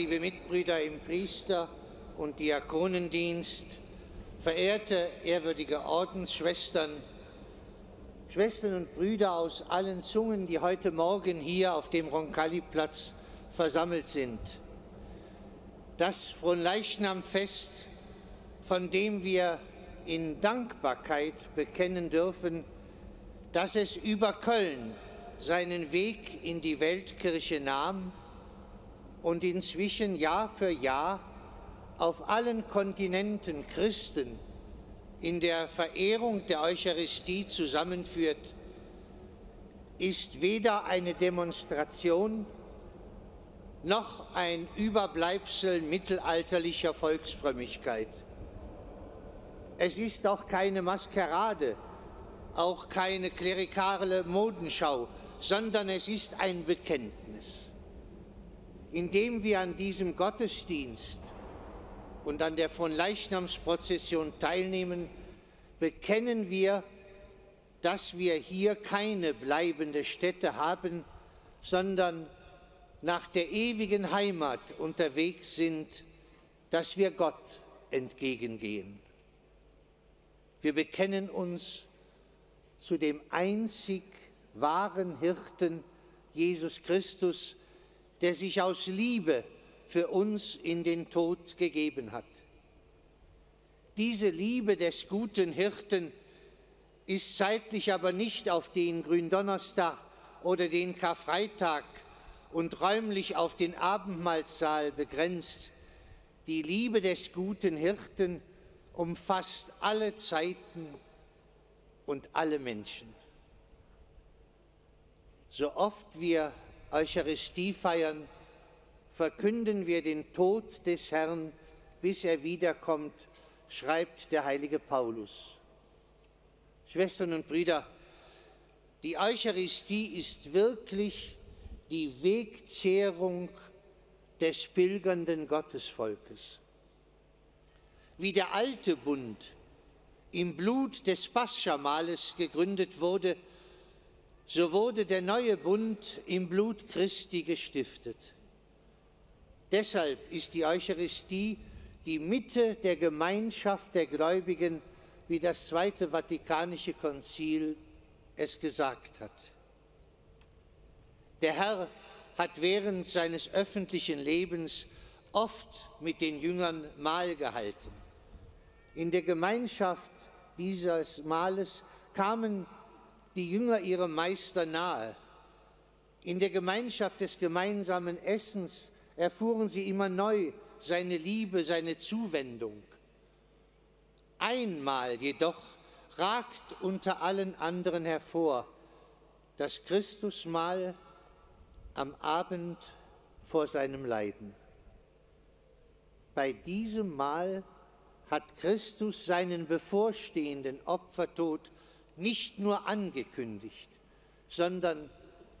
liebe Mitbrüder im Priester- und Diakonendienst, verehrte, ehrwürdige Ordensschwestern, Schwestern und Brüder aus allen Zungen, die heute Morgen hier auf dem Roncalli-Platz versammelt sind. Das Fronleichnamfest, von dem wir in Dankbarkeit bekennen dürfen, dass es über Köln seinen Weg in die Weltkirche nahm und inzwischen Jahr für Jahr auf allen Kontinenten Christen in der Verehrung der Eucharistie zusammenführt, ist weder eine Demonstration noch ein Überbleibsel mittelalterlicher Volksfrömmigkeit. Es ist auch keine Maskerade, auch keine klerikale Modenschau, sondern es ist ein Bekenntnis. Indem wir an diesem Gottesdienst und an der von Leichnamsprozession teilnehmen, bekennen wir, dass wir hier keine bleibende Stätte haben, sondern nach der ewigen Heimat unterwegs sind, dass wir Gott entgegengehen. Wir bekennen uns zu dem einzig wahren Hirten Jesus Christus, der sich aus Liebe für uns in den Tod gegeben hat. Diese Liebe des guten Hirten ist zeitlich aber nicht auf den Gründonnerstag oder den Karfreitag und räumlich auf den Abendmahlsaal begrenzt. Die Liebe des guten Hirten umfasst alle Zeiten und alle Menschen. So oft wir Eucharistie feiern, verkünden wir den Tod des Herrn, bis er wiederkommt, schreibt der heilige Paulus. Schwestern und Brüder, die Eucharistie ist wirklich die Wegzehrung des pilgernden Gottesvolkes. Wie der alte Bund im Blut des Passchamales gegründet wurde, so wurde der neue Bund im Blut Christi gestiftet. Deshalb ist die Eucharistie die Mitte der Gemeinschaft der Gläubigen, wie das Zweite Vatikanische Konzil es gesagt hat. Der Herr hat während seines öffentlichen Lebens oft mit den Jüngern Mahl gehalten. In der Gemeinschaft dieses Mahles kamen die Jünger ihrem Meister nahe. In der Gemeinschaft des gemeinsamen Essens erfuhren sie immer neu seine Liebe, seine Zuwendung. Einmal jedoch ragt unter allen anderen hervor das Christusmahl am Abend vor seinem Leiden. Bei diesem Mahl hat Christus seinen bevorstehenden Opfertod nicht nur angekündigt, sondern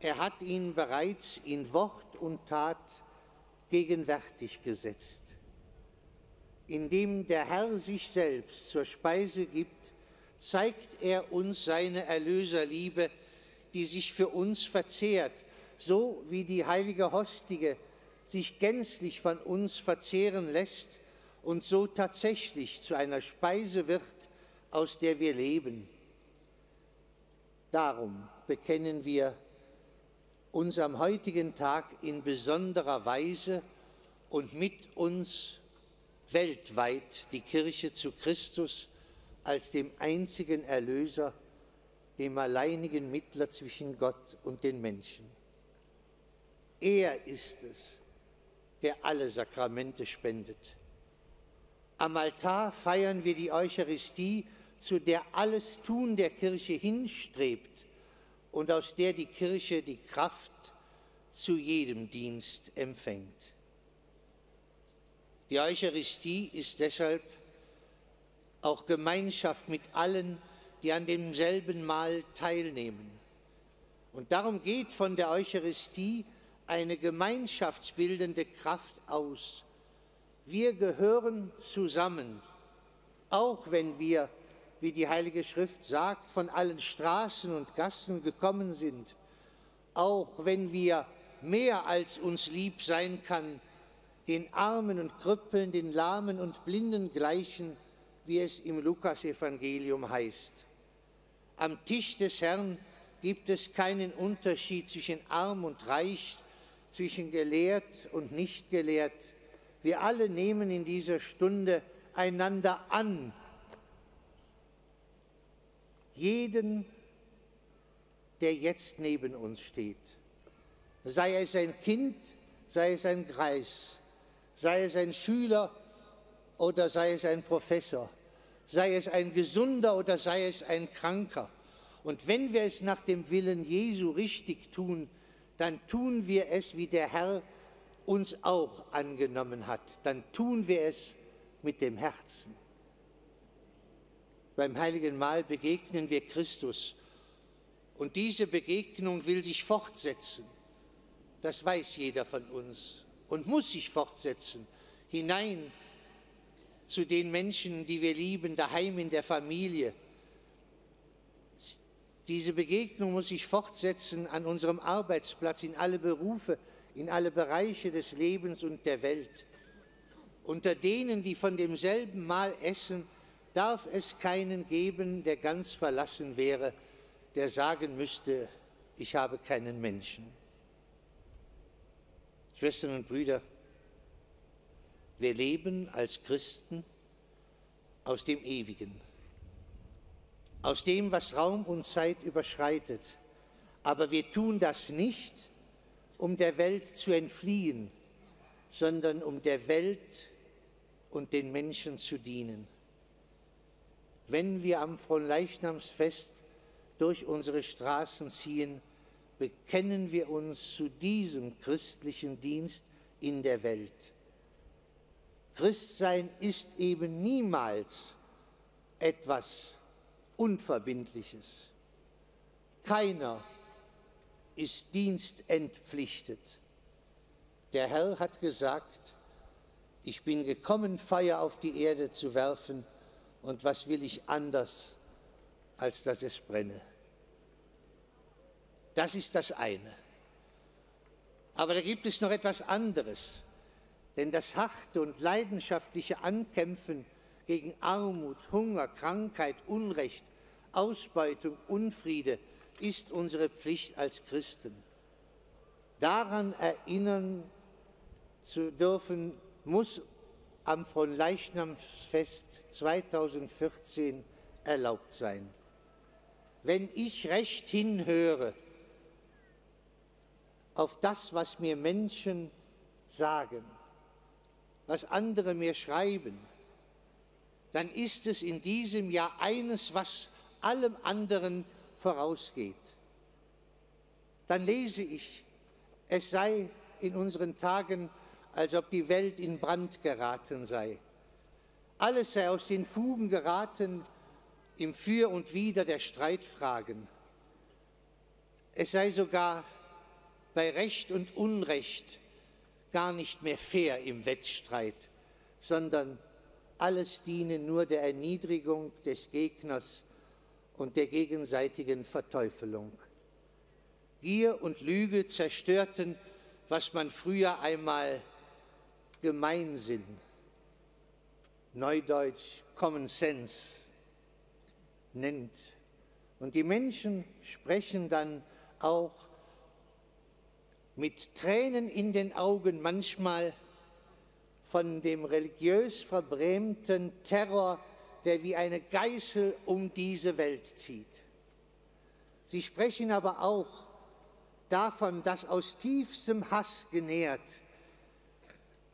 er hat ihn bereits in Wort und Tat gegenwärtig gesetzt. Indem der Herr sich selbst zur Speise gibt, zeigt er uns seine Erlöserliebe, die sich für uns verzehrt, so wie die heilige Hostige sich gänzlich von uns verzehren lässt und so tatsächlich zu einer Speise wird, aus der wir leben. Darum bekennen wir uns am heutigen Tag in besonderer Weise und mit uns weltweit die Kirche zu Christus als dem einzigen Erlöser, dem alleinigen Mittler zwischen Gott und den Menschen. Er ist es, der alle Sakramente spendet. Am Altar feiern wir die Eucharistie, zu der alles Tun der Kirche hinstrebt und aus der die Kirche die Kraft zu jedem Dienst empfängt. Die Eucharistie ist deshalb auch Gemeinschaft mit allen, die an demselben Mahl teilnehmen. Und darum geht von der Eucharistie eine gemeinschaftsbildende Kraft aus. Wir gehören zusammen, auch wenn wir wie die Heilige Schrift sagt, von allen Straßen und Gassen gekommen sind, auch wenn wir mehr als uns lieb sein kann, den Armen und Krüppeln, den Lahmen und Blinden gleichen, wie es im Lukasevangelium heißt. Am Tisch des Herrn gibt es keinen Unterschied zwischen arm und reich, zwischen gelehrt und nicht gelehrt. Wir alle nehmen in dieser Stunde einander an. Jeden, der jetzt neben uns steht. Sei es ein Kind, sei es ein Greis, sei es ein Schüler oder sei es ein Professor, sei es ein Gesunder oder sei es ein Kranker. Und wenn wir es nach dem Willen Jesu richtig tun, dann tun wir es, wie der Herr uns auch angenommen hat. Dann tun wir es mit dem Herzen. Beim heiligen Mahl begegnen wir Christus. Und diese Begegnung will sich fortsetzen. Das weiß jeder von uns und muss sich fortsetzen, hinein zu den Menschen, die wir lieben, daheim in der Familie. Diese Begegnung muss sich fortsetzen an unserem Arbeitsplatz, in alle Berufe, in alle Bereiche des Lebens und der Welt. Unter denen, die von demselben Mahl essen, darf es keinen geben, der ganz verlassen wäre, der sagen müsste, ich habe keinen Menschen. Schwestern und Brüder, wir leben als Christen aus dem Ewigen, aus dem, was Raum und Zeit überschreitet. Aber wir tun das nicht, um der Welt zu entfliehen, sondern um der Welt und den Menschen zu dienen. Wenn wir am Fronleichnamsfest durch unsere Straßen ziehen, bekennen wir uns zu diesem christlichen Dienst in der Welt. Christsein ist eben niemals etwas Unverbindliches. Keiner ist dienstentpflichtet. Der Herr hat gesagt, ich bin gekommen, Feuer auf die Erde zu werfen, und was will ich anders, als dass es brenne. Das ist das eine. Aber da gibt es noch etwas anderes. Denn das harte und leidenschaftliche Ankämpfen gegen Armut, Hunger, Krankheit, Unrecht, Ausbeutung, Unfriede ist unsere Pflicht als Christen. Daran erinnern zu dürfen, muss am Fronleichnamsfest 2014 erlaubt sein. Wenn ich recht hinhöre, auf das, was mir Menschen sagen, was andere mir schreiben, dann ist es in diesem Jahr eines, was allem anderen vorausgeht. Dann lese ich, es sei in unseren Tagen, als ob die Welt in Brand geraten sei. Alles sei aus den Fugen geraten im Für und Wider der Streitfragen. Es sei sogar bei Recht und Unrecht gar nicht mehr fair im Wettstreit, sondern alles diene nur der Erniedrigung des Gegners und der gegenseitigen Verteufelung. Gier und Lüge zerstörten, was man früher einmal Gemeinsinn, Neudeutsch Common Sense nennt. Und die Menschen sprechen dann auch mit Tränen in den Augen manchmal von dem religiös verbrämten Terror, der wie eine Geißel um diese Welt zieht. Sie sprechen aber auch davon, dass aus tiefstem Hass genährt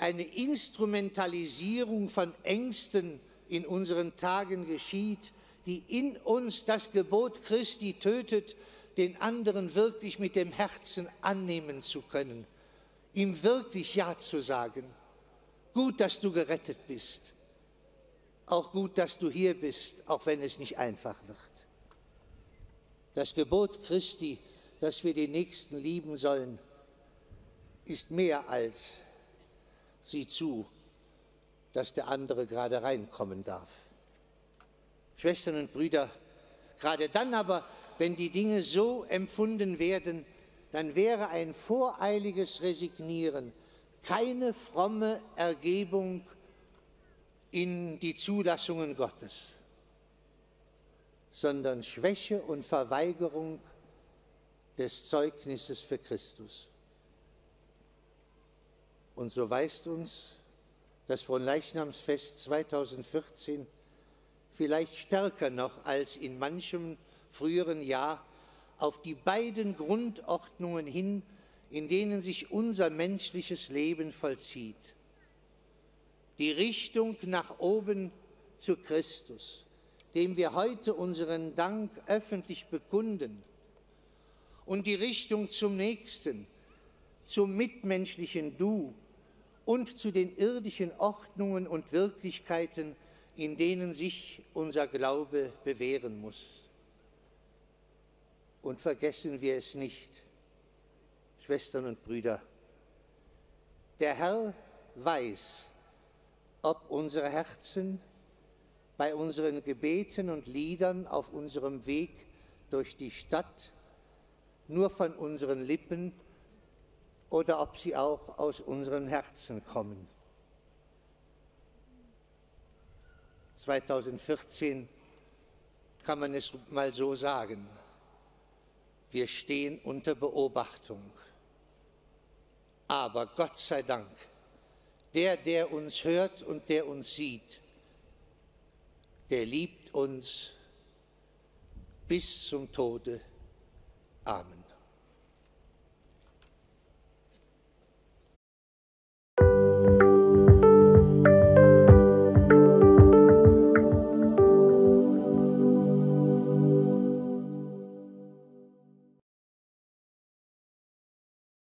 eine Instrumentalisierung von Ängsten in unseren Tagen geschieht, die in uns das Gebot Christi tötet den anderen wirklich mit dem Herzen annehmen zu können, ihm wirklich Ja zu sagen. Gut, dass du gerettet bist. Auch gut, dass du hier bist, auch wenn es nicht einfach wird. Das Gebot Christi, dass wir den Nächsten lieben sollen, ist mehr als sieh zu, dass der andere gerade reinkommen darf. Schwestern und Brüder, gerade dann aber, wenn die Dinge so empfunden werden, dann wäre ein voreiliges Resignieren keine fromme Ergebung in die Zulassungen Gottes, sondern Schwäche und Verweigerung des Zeugnisses für Christus. Und so weist uns das Fronleichnamsfest 2014 vielleicht stärker noch als in manchem früheren Jahr auf die beiden Grundordnungen hin, in denen sich unser menschliches Leben vollzieht. Die Richtung nach oben zu Christus, dem wir heute unseren Dank öffentlich bekunden, und die Richtung zum Nächsten, zum mitmenschlichen Du und zu den irdischen Ordnungen und Wirklichkeiten, in denen sich unser Glaube bewähren muss. Und vergessen wir es nicht, Schwestern und Brüder, der Herr weiß, ob unsere Herzen bei unseren Gebeten und Liedern auf unserem Weg durch die Stadt nur von unseren Lippen oder ob sie auch aus unseren Herzen kommen. 2014 kann man es mal so sagen. Wir stehen unter Beobachtung. Aber Gott sei Dank, der, der uns hört und der uns sieht, der liebt uns bis zum Tode. Amen.